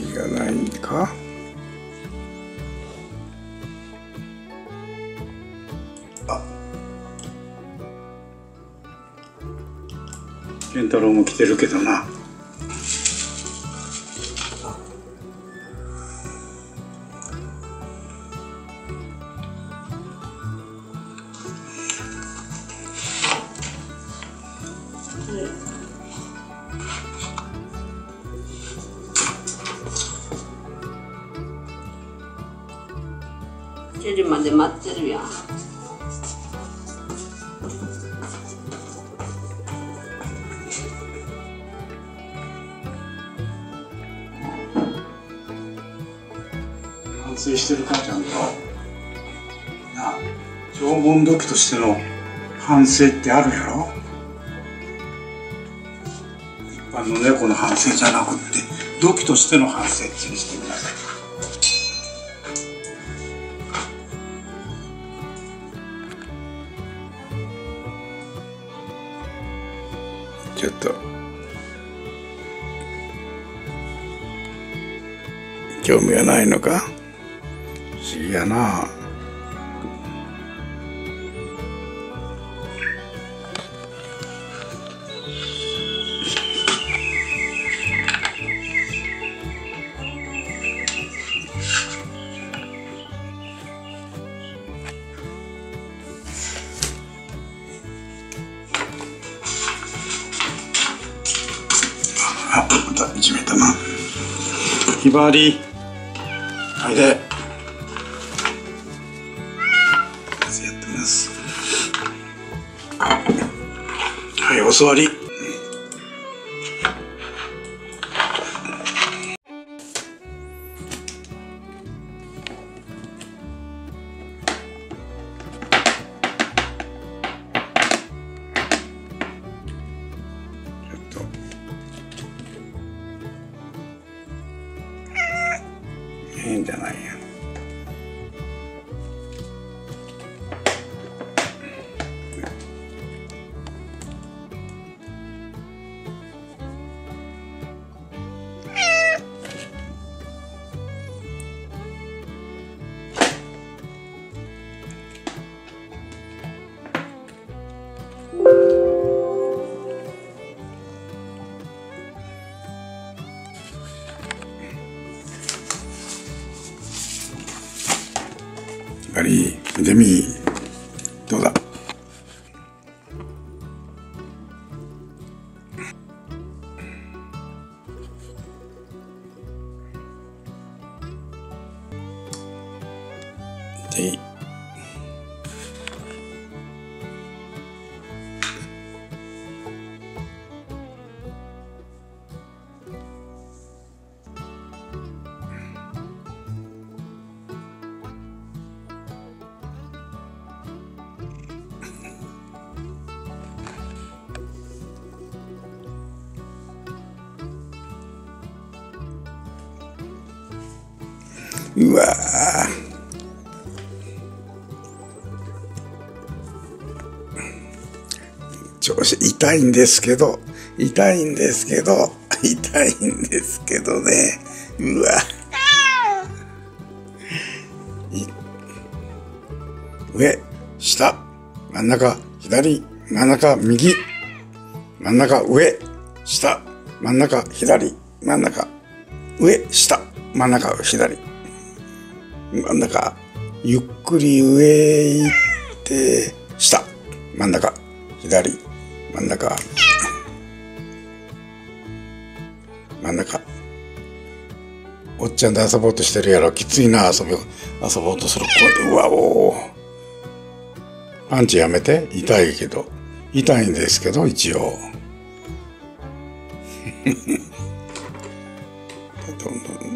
いがないか？あ。健太郎も来てるけどな。チェリまで待ってるやん。反省してるかちゃんとなあ縄文土器としての反省ってあるやろ？一般の猫の反省じゃなくって土器としての反省ってしてください。ちょっと。興味はないのか？不思議やな。あまたいじめたな。ひばり。はい。でやってます。はいお座り変じゃないやひばり見てみどうだ？うわ調子痛いんですけど痛いんですけど 痛いんですけどね。うわ。い上下真ん中左真ん中右真ん中上下真ん中左真ん中上下真ん中左。真ん中。ゆっくり上行って下。真ん中。左。真ん中。真ん中。おっちゃんで遊ぼうとしてるやろ。きついな遊び遊ぼうとする。うわおパンチやめて。痛いけど。痛いんですけど一応。どんどん